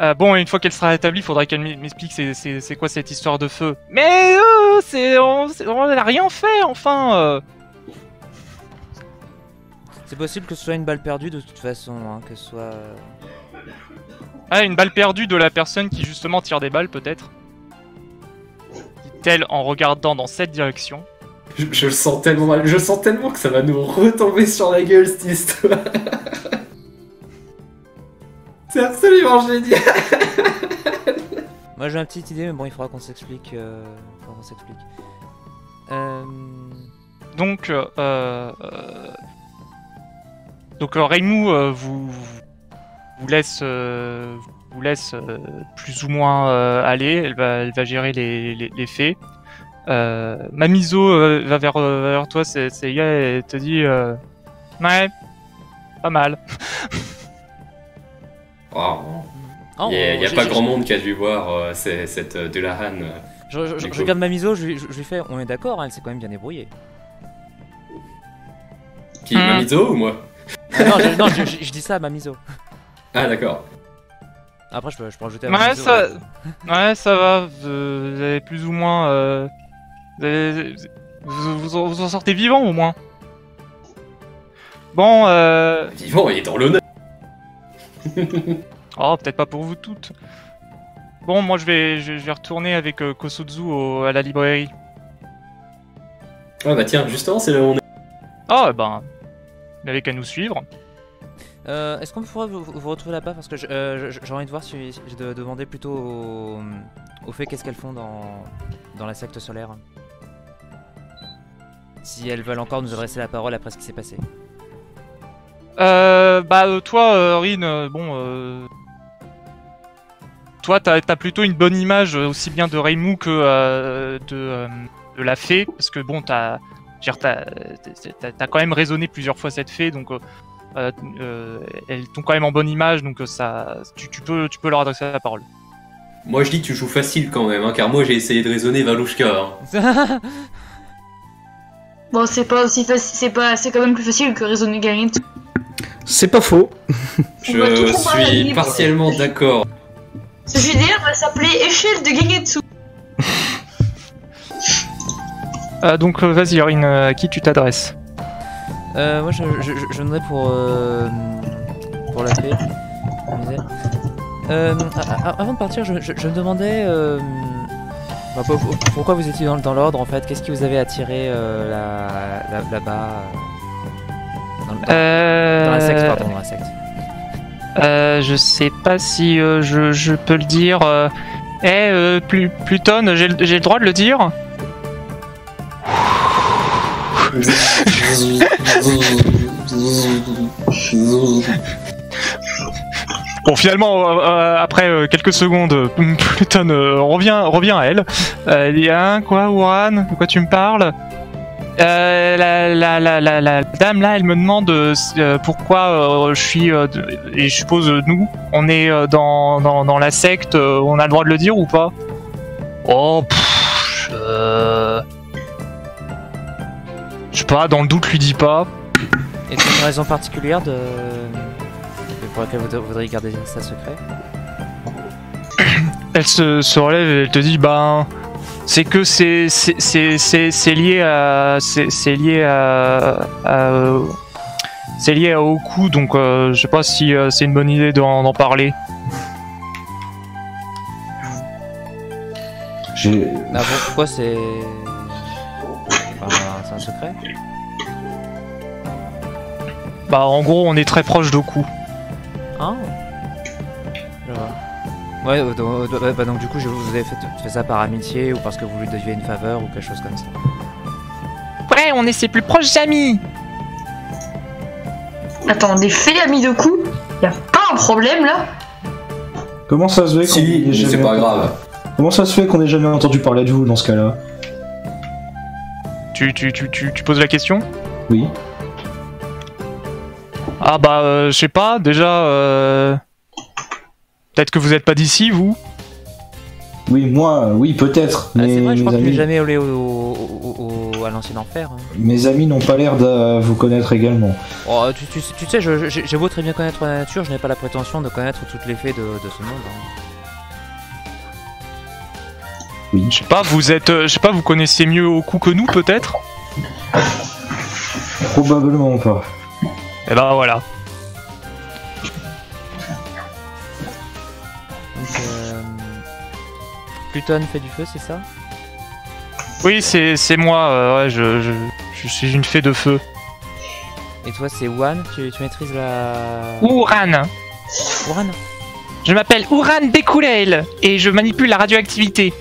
euh, Bon, une fois qu'elle sera établie, il faudra qu'elle m'e- m'explique c'est- c'est c'est quoi cette histoire de feu. Mais euh, c'est on, c'est- on n'a rien fait, enfin euh. C'est possible que ce soit une balle perdue de toute façon, hein, que ce soit. euh, Ah, une balle perdue de la personne qui justement tire des balles, peut-être Dit-elle en regardant dans cette direction. je, je le sens tellement mal. Je sens tellement que ça va nous retomber sur la gueule cette histoire. C'est absolument génial. Moi j'ai une petite idée, mais bon, il faudra qu'on s'explique. Euh... faudra qu'on s'explique. Euh... Donc, euh, euh, donc euh, Reimu euh, vous, vous laisse, euh, vous laisse euh, plus ou moins euh, aller. Elle va, elle va gérer les, les, les faits. Euh, Mamizo euh, va vers, euh, vers toi, c'est gars, et te dit euh, Ouais, pas mal. Oh. Oh, Il n'y a, y a pas grand monde qui a dû voir euh, cette euh, Delahan. Je, je- regarde ma miso, je, lui- je, je lui fais, on est d'accord, hein, elle s'est quand même bien débrouillée. Qui, Hmm. Mamizo ou moi? Ah, non, je, non je, je- je dis ça à ma miso. Ah, d'accord. Après, je peux, je peux rajouter à ma Ouais, miso. ça, ouais, ça va. Vous, avez plus ou moins. euh, vous, avez- vous, vous en- vous en sortez vivant au moins. Bon, euh, Vivant, il est dans l'honneur. oh, peut-être pas pour vous toutes. Bon, moi je vais, je, je vais retourner avec euh, Kosuzu au- à la librairie. Ah, bah tiens, justement, c'est là où on est. Oh, ben, vous n'avez qu'à nous suivre. Euh, Est-ce qu'on pourrait vous, vous retrouver là-bas Parce que euh, j'ai envie de voir si si je de demander plutôt au, au fait qu'est-ce qu'elles font dans, dans la secte solaire. Si elles veulent encore nous adresser la parole après ce qui s'est passé. Euh, bah, euh, toi, Rin, bon, euh, toi, t'as as plutôt une bonne image aussi bien de Reimu que de, de la fée, parce que bon, t'as, t'as, t'as- t'as quand même raisonné plusieurs fois cette fée, donc euh, euh, euh, elles t'ont quand même en bonne image, donc ça, tu, tu peux, tu peux leur adresser la parole. Moi, je dis que tu joues facile quand même, hein, car moi, j'ai essayé de raisonner Valouchka. Hein. Bon, c'est pas aussi facile, c'est pas, c'est quand même plus facile que raisonner Garin. C'est pas faux. Je suis partiellement d'accord. Ce JDR va s'appeler échelle de Gengetsu. Euh, donc, euh, vas-y, Rin, euh, à qui tu t'adresses Euh, moi, je, je, je, je donnerais pour, euh, pour la paix. Euh, avant de partir, je, me demandais bah, pour- pour- pourquoi vous étiez dans, dans l'ordre en fait? Qu'est-ce qui vous avait attiré euh, là- là- là-bas dans, le- dans la secte, pardon, dans la secte. Je sais pas si je, je peux le dire. Eh, Plu- Pluton, j'ai le droit de le dire? Bon, finalement, euh, euh, après euh, quelques secondes, Pluton revient, revient à elle. Elle dit Hein, quoi, Ouran De quoi tu me parles la, dame là, elle me demande pourquoi je suis, et je suppose nous, on est dans, dans, la secte, on a le droit de le dire ou pas? Oh, pff. Je sais pas, dans le doute, lui dis pas. Et c'est une raison particulière de... pour laquelle vous voudriez garder ça secret Elle se, se relève et elle te dit ben c'est que c'est c'est c'est c'est c'est lié à c'est c'est lié à, à- c'est lié à Oku donc euh, je sais pas si euh, c'est une bonne idée d'en d'en parler. J'ai. Ah bon, pourquoi c'est... Secret Bah en gros on est très proche d'Oku. Ah vois. Ouais, euh, donc, euh, bah, donc du coup, je, vous avez fait, fait ça par amitié ou parce que vous lui deviez une faveur ou quelque chose comme ça. Ouais on est ses plus proches amis. Attends, des faits amis de coup Y a pas un problème là? Comment ça se fait qu'on Si, ait c'est pas grave. Comment ça se fait qu'on n'ait jamais entendu parler de vous dans ce cas-là? Tu tu tu tu tu poses la question Oui. Ah bah euh, je sais pas déjà euh... peut-être que vous êtes pas d'ici vous. Oui, moi, oui, peut-être. Ah, Mais c'est vrai, je mes, crois que amis, jamais allé au, au- au- à l'ancien enfer. hein. mes amis n'ont pas l'air de vous connaître également. Oh, tu, tu- tu sais, je- je- j'ai beau très bien connaître la nature, je n'ai pas la prétention de connaître toutes les fées de, de ce monde. hein. Je sais pas vous êtes euh, je sais pas vous connaissez mieux Oku que nous peut-être? Probablement pas. Et ben voilà. Donc, euh, Pluton fait du feu, c'est ça? Oui, c'est c'est moi, euh, ouais, je, je, je suis une fée de feu. Et toi, c'est Wan tu, tu maîtrises la. Ouran Ouran? Je m'appelle Ouran Dekoulail et je manipule la radioactivité.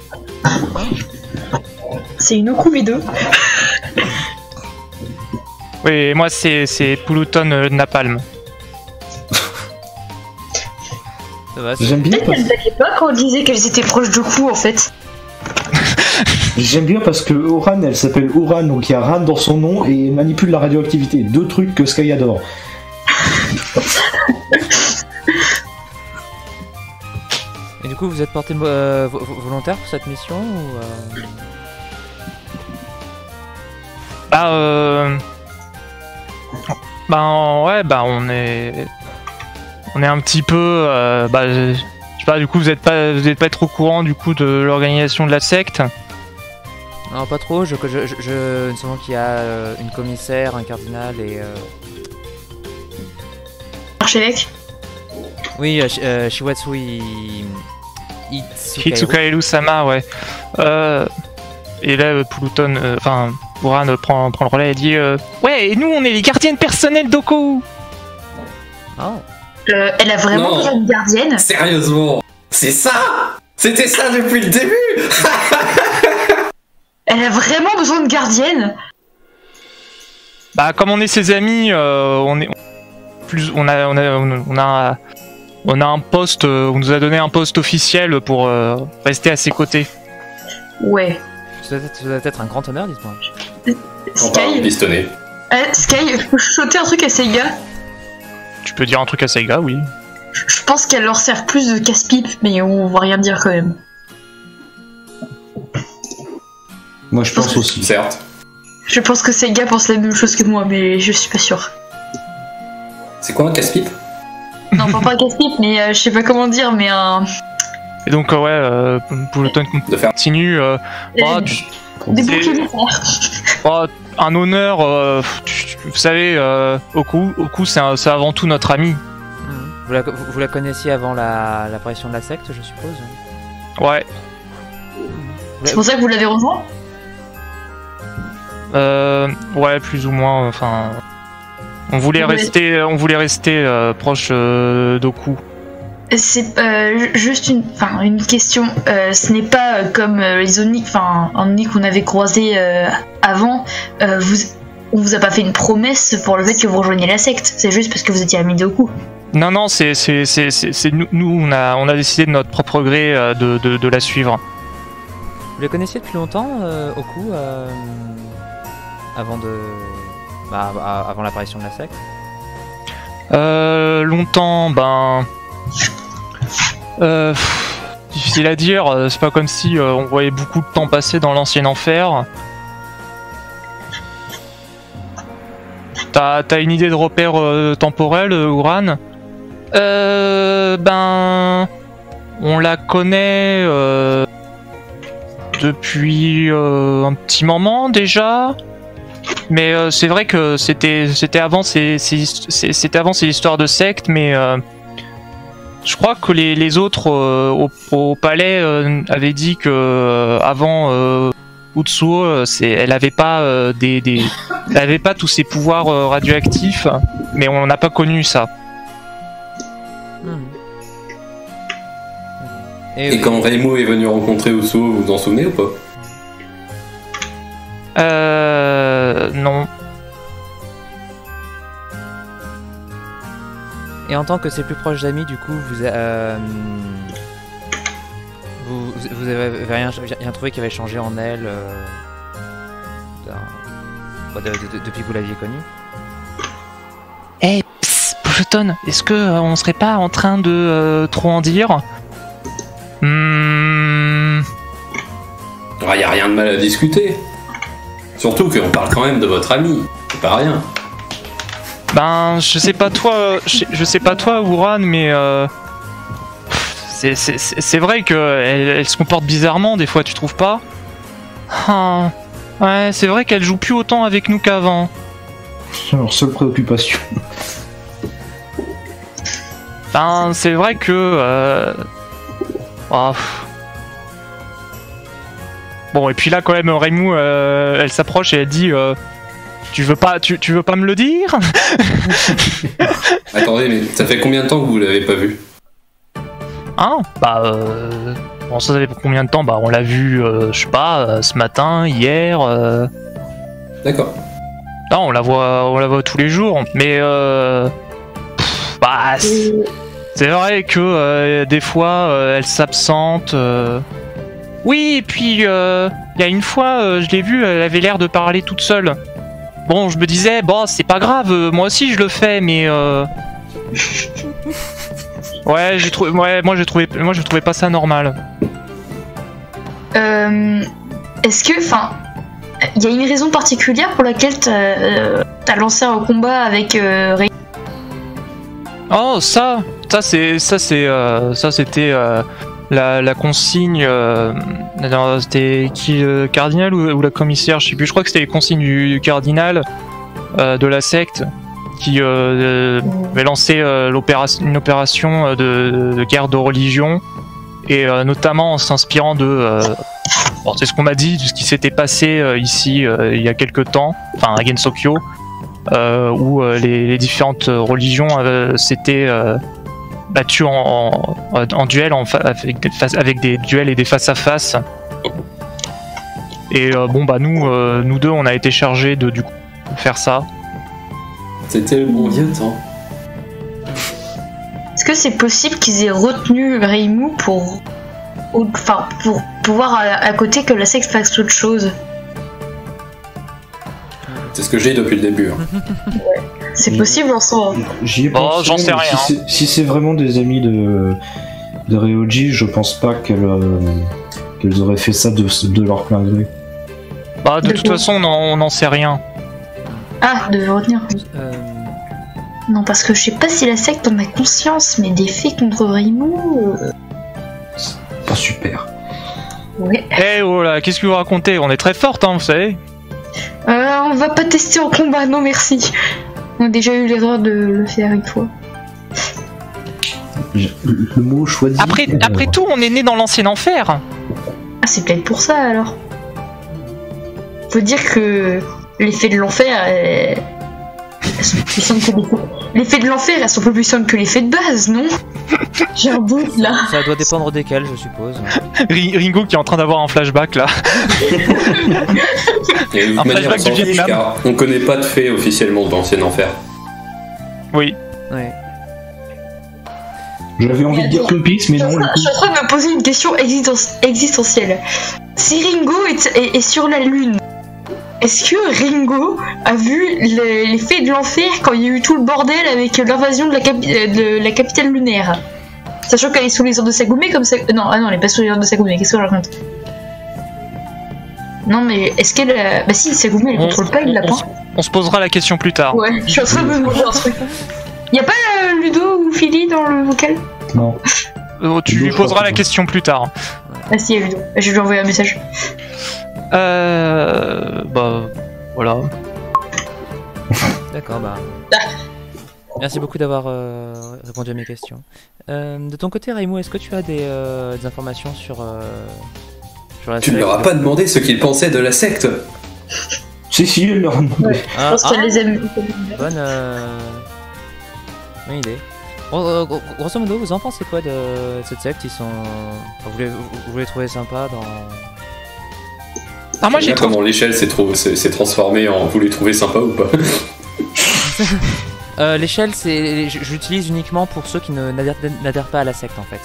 C'est une Oku V2. Oui, et moi c'est c'est Pluton euh, Napalm. Ça va, c'est- J'aime bien, Peut-être parce... pas quand on disait qu'elles étaient proches de coup en fait. j'aime bien parce que Oran, elle s'appelle Oran, donc il y a Ran dans son nom et elle manipule la radioactivité. Deux trucs que Sky adore. coup, vous êtes porté euh, vo- vo- volontaire pour cette mission ou euh, Bah, euh... Ben ouais, bah on est, on est un petit peu, euh, bah, je sais pas, du coup vous êtes pas, vous êtes pas trop au courant du coup de l'organisation de la secte? Non, pas trop. Je, je, je, je- seulement qu'il y a euh, une commissaire, un cardinal et. euh, Archevêque? Oui, euh, Shi- Shiwatsu I- Itsukairo. Hitsukaelu Sama, ouais. Euh, et là, euh, Pluton, euh, enfin, Uran euh, prend, prend le relais et dit euh, Ouais, et nous on est les gardiennes personnelles d'Oko. Euh, elle a vraiment besoin d'une gardienne. Sérieusement C'est ça? C'était ça depuis le début Elle a vraiment besoin de gardienne. Bah, comme on est ses amis, euh, on est plus, on a, on a, on a, on a un poste, euh, on nous a donné un poste officiel pour euh, rester à ses côtés. Ouais. Ça doit, être, ça doit être un grand honneur, dites-moi. Sky, pistonné. euh, Sky, je peux chuchoter un truc à Seiga. Tu peux dire un truc à Saiga, oui. Je pense qu'elle leur sert plus de casse-pipe, mais on va rien dire quand même. Moi, je pense aussi. Certes. Je pense que Seiga pense la même chose que moi, mais je suis pas sûre. C'est quoi un casse-pipe? Non, pas pas un casse-pipe, mais euh, je sais pas comment dire, mais un. Et donc, euh, ouais, euh, Pluton De faire. continue. euh, oh, euh, tu- des c'est- oh, un honneur, euh, tu- tu- vous savez, euh, Oku, Oku c'est un- c'est avant tout notre ami. Mhm. Vous, la, vous, vous la connaissiez avant la- l'apparition de la secte, je suppose Ouais. C'est pour ça que vous l'avez rejoint? Euh, ouais, plus ou moins. Enfin, on voulait rester, on voulait rester euh, proche euh, d'Oku. C'est euh, ju- juste une, enfin, une question. Euh, ce n'est pas euh, comme euh, les Oni, enfin, qu'on avait croisé euh, avant. Euh, vous, on vous a pas fait une promesse pour le fait que vous rejoigniez la secte. C'est juste parce que vous étiez amis de Oku. Non, non, c'est, nous, nous, on a, on a décidé de notre propre gré euh, de, de, de la suivre. Vous la connaissiez depuis longtemps, euh, Oku euh, Avant de. Bah, avant l'apparition de la secte Euh, longtemps, ben, euh, difficile à dire. euh, C'est pas comme si euh, on voyait beaucoup de temps passer dans l'ancien enfer. T'as, une idée de repère euh, temporel, euh, Uran Euh, ben, on la connaît depuis un petit moment déjà. Mais euh, c'est vrai que c'était c'était avant ces, ces- ces- c'était avant ces histoires de sectes, mais euh, je crois que les, les autres euh, au, au palais euh, avaient dit que euh, avant euh, Utsuo, c'est elle avait pas euh, des, des elle avait pas tous ses pouvoirs euh, radioactifs, mais on n'a pas connu ça. Mhm. Et quand Reimu est venu rencontrer Uso, vous vous en souvenez ou pas? Euh, non. Et en tant que ses plus proches amis, du coup, vous, euh, vous, vous avez rien, rien trouvé qui avait changé en elle euh, bah, de- de- de- depuis que vous l'aviez connue? Eh, psst, Pluton, est-ce que euh, on serait pas en train de euh, trop en dire? Hmm, Ah, y a rien de mal à discuter. Surtout qu'on parle quand même de votre ami. C'est pas rien. Ben, je sais pas toi, je, sais pas toi, Uran, mais euh, c'est- vrai que elle, elle se comporte bizarrement des fois, tu trouves pas? Ah, Ouais, c'est vrai qu'elle joue plus autant avec nous qu'avant. C'est leur seule préoccupation. Ben, c'est vrai que. Euh... ah, pff. Bon, et puis là, quand même, Reimu, euh, elle s'approche et elle dit euh, Tu veux pas, tu, tu veux pas me le dire? Attendez, mais ça fait combien de temps que vous l'avez pas vu? Hein? Bah, euh... Bon, ça, ça fait combien de temps? Bah, on l'a vu, euh, je sais pas, euh, ce matin, hier. euh, D'accord. Non, on la voit, on la voit tous les jours. Mais euh... pff, bah, c'est- vrai que euh, des fois euh, elle s'absente. Oui, et puis euh, il y a une fois, euh, je l'ai vue, elle avait l'air de parler toute seule. Bon, je me disais, bon, c'est pas grave, euh, moi aussi je le fais, mais. Ouais, j'ai trouvé, ouais, moi j'ai trouvé, moi je trouvais pas ça normal. Est-ce que, enfin, il y a une raison particulière pour laquelle t'as lancé un combat avec Rei- Oh, ça, ça c'est, ça c'est, ça c'était la, consigne. euh, c'était qui, le cardinal ou, la commissaire, je sais plus. Je crois que c'était les consignes du, cardinal euh, de la secte qui euh, avait lancé euh, une opération euh, de, guerre de religion et euh, notamment en s'inspirant de. euh, c'est ce qu'on m'a dit de ce qui s'était passé euh, ici euh, il y a quelques temps, enfin à Gensokyo euh, où euh, les, les différentes religions euh, s'étaient euh, battues en, en, en duel en avec, des face- avec des duels et des face à face. Et euh, bon bah nous, euh, nous deux, on a été chargés de du coup faire ça. C'était le bon vieux temps. Est-ce que c'est possible qu'ils aient retenu Reimu pour, ou- enfin, pour pouvoir à, à côté que la secte fasse autre chose? C'est ce que j'ai depuis le début. hein. C'est possible en soi. J'y ai Oh, pensé, j'en sais rien. Si c'est- si c'est vraiment des amis de, de Ryoji, je pense pas qu'elles euh, qu'elles auraient fait ça de, de leur plein gré. Bah de De toute quoi façon, on n'en- on n'en sait rien. Ah, de retenir. Euh, Non, parce que je sais pas si la secte en a conscience, mais des faits contre Reimu. euh, Pas super. Ouais. Eh oh là, qu'est-ce que vous racontez? On est très forte, hein, vous savez. Euh, on va pas tester en combat, non merci. On a déjà eu l'erreur de le faire une fois. Le mot choisi. Après, euh, après tout, on est né dans l'ancien enfer. Ah, c'est peut-être pour ça alors. Faut dire que l'effet de l'enfer, elles sont plus puissantes que les... L'effet de l'enfer, elles sont plus puissantes que l'effet de base, non J'ai un doute là. ça doit dépendre desquels, je suppose. Ri- Ringo qui est en train d'avoir un flashback là. Et de toute Un manière, on flashback s'en du fiche Vietnam. car on connaît pas de fait officiellement l'ancien enfer. Oui. Ouais. J'avais envie de dire Twin Peaks, mais non, je suis en train de me poser une question existen- existentielle. Si Ringo est, est- est sur la Lune, est-ce que Ringo a vu le- l'effet de l'enfer quand il y a eu tout le bordel avec l'invasion de, capi- euh, de la capitale lunaire? Sachant qu'elle est sous les ordres de Sagumé comme ça. Non, ah non, elle est pas sous les ordres de Sagumé, qu'est-ce que je raconte? Non, mais est-ce qu'elle. a- Bah si, Sagumé elle On- contrôle pas, il l'a on pas. On se posera la question plus tard. Ouais, je suis en train de me demander un truc. Y'a pas euh, Ludo ou Philly dans le vocal? Non. Euh, tu Ludo, lui poseras la question plus tard. Ah si, y'a Ludo. Je vais lui envoyer un message. Euh. Bah. Voilà. D'accord, bah. Merci beaucoup d'avoir euh, répondu à mes questions. Euh, de ton côté, Raimo, est-ce que tu as des, euh, des informations sur, euh, sur la Tu ne leur as pas demandé ce qu'ils pensaient de la secte. Si, si, elle leur a demandé. Ah, Je pense ah, qu'elle les aime. bonne, euh, bonne idée. Gros- gros- grosso modo, vous en pensez quoi de cette secte? Ils sont, vous, les, vous les trouvez sympas dans Ah, moi j'ai trouvé. comment l'échelle s'est trop- s'est s'est transformée en vous les trouvez sympa ou pas Euh, L'échelle, c'est, l'utilise uniquement pour ceux qui ne n'adhèrent n'adhèrent pas à la secte en fait.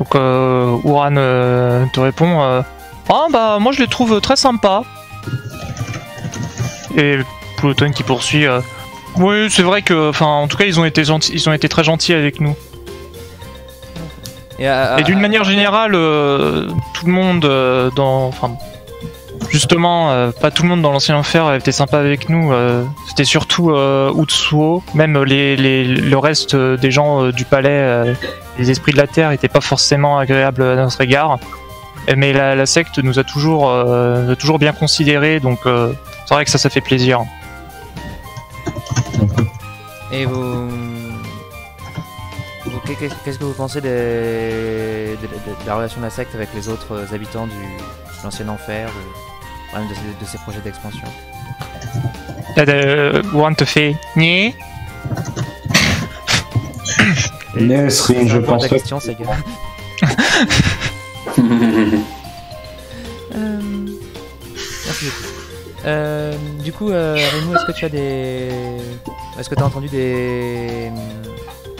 Donc, euh, Uran euh, te répond euh, Ah, bah, moi je les trouve très sympas. Et Pluton qui poursuit euh, Oui, c'est vrai que. Enfin, en tout cas, ils ont été, gentils, ils ont été très gentils avec nous. Et, à- Et d'une à- manière générale, euh, tout le monde euh, dans. Enfin, justement, euh, pas tout le monde dans l'ancien enfer était sympa avec nous. euh, C'était surtout euh, Utsuo, même les, les- le reste euh, des gens euh, du palais, euh, les esprits de la terre, étaient pas forcément agréables à notre égard. Euh, Mais la, la secte nous a toujours, euh, toujours bien considérés, donc euh, c'est vrai que ça, ça fait plaisir. Et vous. Qu'est-ce que vous pensez des- de, de- de la relation de la secte avec les autres habitants du, de l'ancien enfer, de, enfin, de, de- de ces projets d'expansion? Euh, Uran te fait Nier je pense question, c'est gars. Euh, Merci beaucoup. Euh, du coup, euh, est-ce que tu as des. Est-ce que tu as entendu des...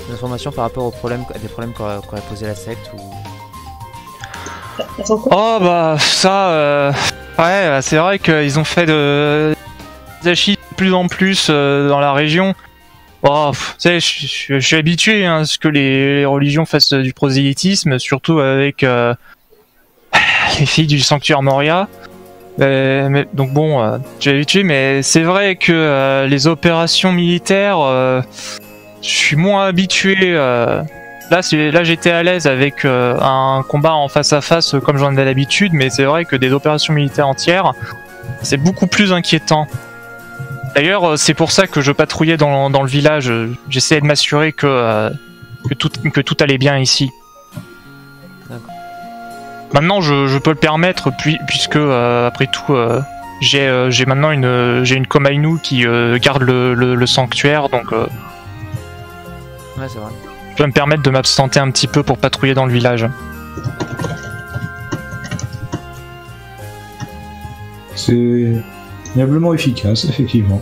des informations par rapport aux problèmes, des problèmes qu'aurait qu'aurait posé la secte ou... Oh bah ça, euh, ouais, bah, c'est vrai qu'ils ont fait de des de plus en plus euh, dans la région. Oh, je- suis habitué hein, à ce que les, religions fassent du prosélytisme, surtout avec euh, les filles du sanctuaire Moria. Donc bon, euh, je suis habitué, mais c'est vrai que les opérations militaires, je suis moins habitué. euh, Là, là j'étais à l'aise avec euh, un combat en face à face euh, comme j'en ai l'habitude, mais c'est vrai que des opérations militaires entières, c'est beaucoup plus inquiétant. D'ailleurs, c'est pour ça que je patrouillais dans, dans le village. J'essayais de m'assurer que, euh, que, tout, que tout allait bien ici. D'accord. Maintenant, je, je peux le permettre, puis- puisque euh, après tout, euh, j'ai euh, maintenant une, j'ai une Komainu qui garde le, le- le sanctuaire, donc Ouais, c'est vrai. je peux me permettre de m'absenter un petit peu pour patrouiller dans le village. C'est diablement efficace, effectivement.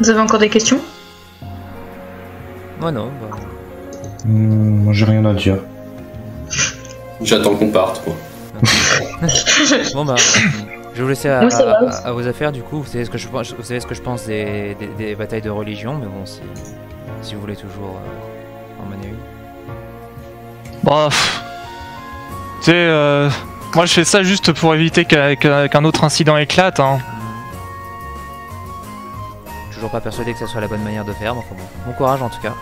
Vous avez encore des questions? Moi, non. bah, Hum, moi, j'ai rien à dire. J'attends qu'on parte, quoi. Bon, bah. Je vais vous laisser à, vos affaires, du coup. Vous savez ce que je, pense- vous savez ce que je pense des, des- des batailles de religion, mais bon, si, si vous voulez toujours euh, en mener une. Bah, tu sais, euh, moi je fais ça juste pour éviter qu'un autre incident éclate. Hein. Toujours pas persuadé que ça soit la bonne manière de faire, mais enfin bon. Bon courage en tout cas.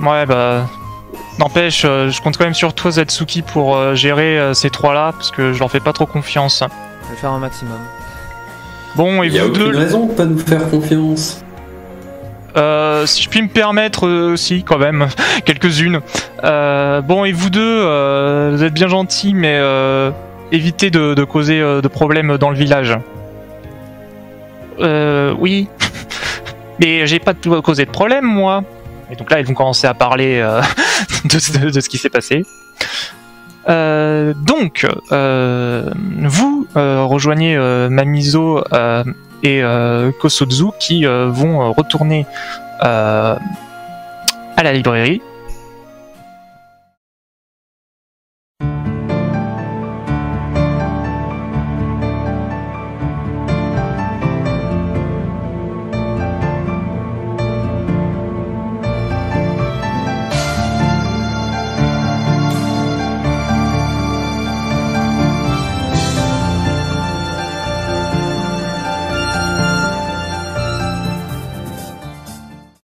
Ouais, bah. N'empêche, euh, je compte quand même sur toi, Zatsuki, pour euh, gérer euh, ces trois-là, parce que je leur fais pas trop confiance. Je vais faire un maximum. Bon, et Il y a vous aucune deux, raison de pas nous faire confiance. euh, si je puis me permettre euh, aussi, quand même, quelques-unes. Euh, bon, et vous deux, euh, vous êtes bien gentils, mais euh, évitez de, de causer euh, de problèmes dans le village. Euh, oui. Mais j'ai pas de- causé de problème, moi. Et donc là, ils vont commencer à parler euh, de ce qui s'est passé. Euh, donc, euh, vous euh, rejoignez Mamizo et Kosozu qui vont retourner à la librairie